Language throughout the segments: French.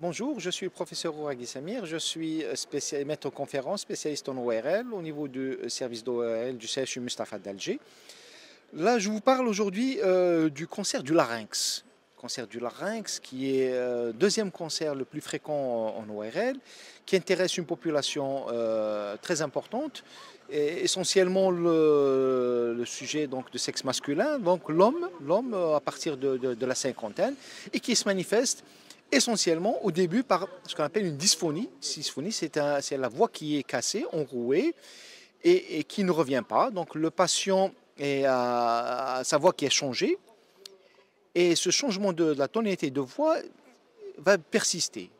Bonjour, je suis le professeur Ouraghi Samir, je suis maître en conférence, spécialiste en ORL au niveau du service d'ORL du CHU Mustapha d'Alger. Là, je vous parle aujourd'hui euh, du cancer du larynx. Cancer du larynx qui est le euh, deuxième cancer le plus fréquent en, ORL, qui intéresse une population euh, très importante, essentiellement le, sujet donc, de sexe masculin, donc l'homme, l'homme à partir de la cinquantaine, et qui se manifeste essentiellement au début par ce qu'on appelle une dysphonie. Dysphonie, c'est la voix qui est cassée, enrouée et, qui ne revient pas. Donc le patient a sa voix qui a changé et ce changement de, la tonalité de voix va persister.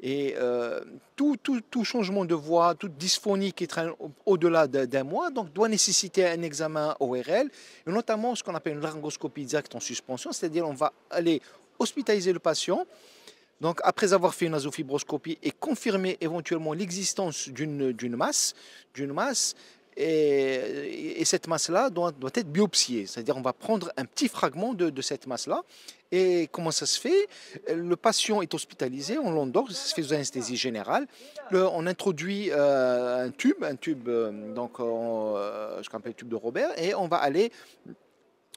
Et euh, tout, tout, changement de voix, toute dysphonie qui traîne au-delà d'un mois, donc doit nécessiter un examen ORL, et notamment ce qu'on appelle une laryngoscopie directe en suspension, c'est-à-dire on va aller hospitaliser le patient, donc après avoir fait une nasofibroscopie et confirmer éventuellement l'existence d'une masse, d'une masse, et, cette masse-là doit, doit, être biopsiée, c'est-à-dire on va prendre un petit fragment de, cette masse-là. Et comment ça se fait? Le patient est hospitalisé, on l'endort, ça se fait sous anesthésie générale. on introduit euh, un tube, un tube, euh, donc euh, ce qu'on appelle le tube de Robert, et on va aller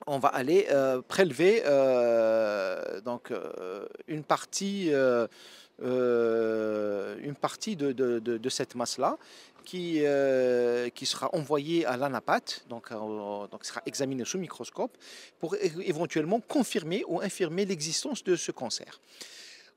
on va aller euh, prélever euh, donc, euh, une partie, une partie de, cette masse-là qui, qui sera envoyée à l'anapathe, donc, donc sera examinée sous microscope pour éventuellement confirmer ou infirmer l'existence de ce cancer.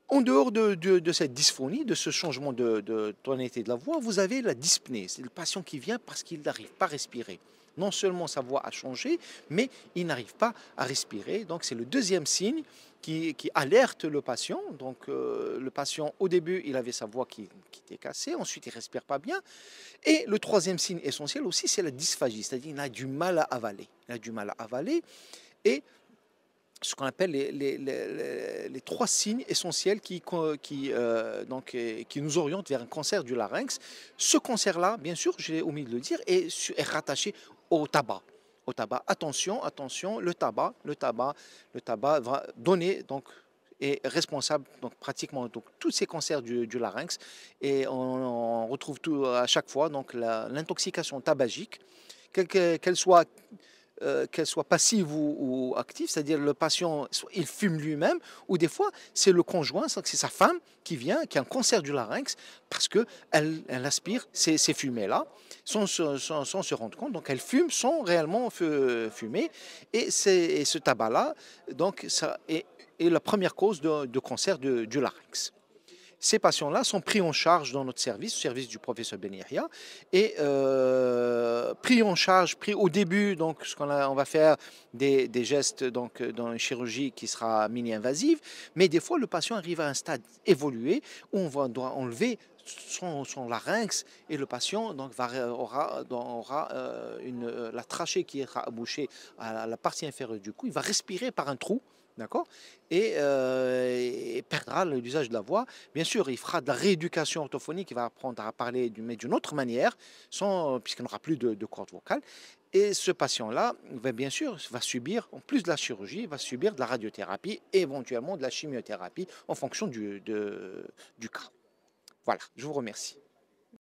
En dehors de, cette dysphonie, de ce changement de, tonalité de la voix, vous avez la dyspnée. C'est le patient qui vient parce qu'il n'arrive pas à respirer. Non seulement sa voix a changé, mais il n'arrive pas à respirer. Donc c'est le deuxième signe qui, alerte le patient. Donc euh, le patient, au début, il avait sa voix qui, était cassée, ensuite il respire pas bien. Et le troisième signe essentiel aussi, c'est la dysphagie, c'est-à-dire qu'il a du mal à avaler. Il a du mal à avaler. Et ce qu'on appelle les, trois signes essentiels qui, qui, euh, donc, qui nous orientent vers un cancer du larynx. Ce cancer-là, bien sûr, j'ai omis de le dire, est, est rattaché au tabac. Au tabac. Attention, attention, le tabac, le tabac, le tabac va donner donc est responsable donc pratiquement donc tous ces cancers du, larynx et on, retrouve tout à chaque fois l'intoxication tabagique qu'elle soit euh, qu'elle soit passive ou, active, c'est-à-dire le patient, il fume lui-même, ou des fois, c'est le conjoint, c'est sa femme qui vient, qui a un cancer du larynx, parce qu'elle elle aspire ces, fumées-là, sans, se rendre compte. Donc, elle fume sans réellement fumer, et, et ce tabac-là, donc, ça est, la première cause de, cancer du larynx. Ces patients-là sont pris en charge dans notre service, le service du professeur Beniria, et euh, pris en charge, pris au début, donc ce qu'on on va faire des, gestes donc dans une chirurgie qui sera mini-invasive, mais des fois le patient arrive à un stade évolué où on va, doit enlever son, larynx et le patient donc, va, aura, aura euh, une, la trachée qui sera bouchée à la partie inférieure du cou, il va respirer par un trou D'accord? Euh, et, perdra l'usage de la voix. Bien sûr, il fera de la rééducation orthophonique, il va apprendre à parler, d'une autre manière, puisqu'il n'aura plus de, de cordes vocales. Et ce patient-là, bien sûr, va subir, en plus de la chirurgie, va subir de la radiothérapie, éventuellement de la chimiothérapie, en fonction du cas. Voilà, je vous remercie.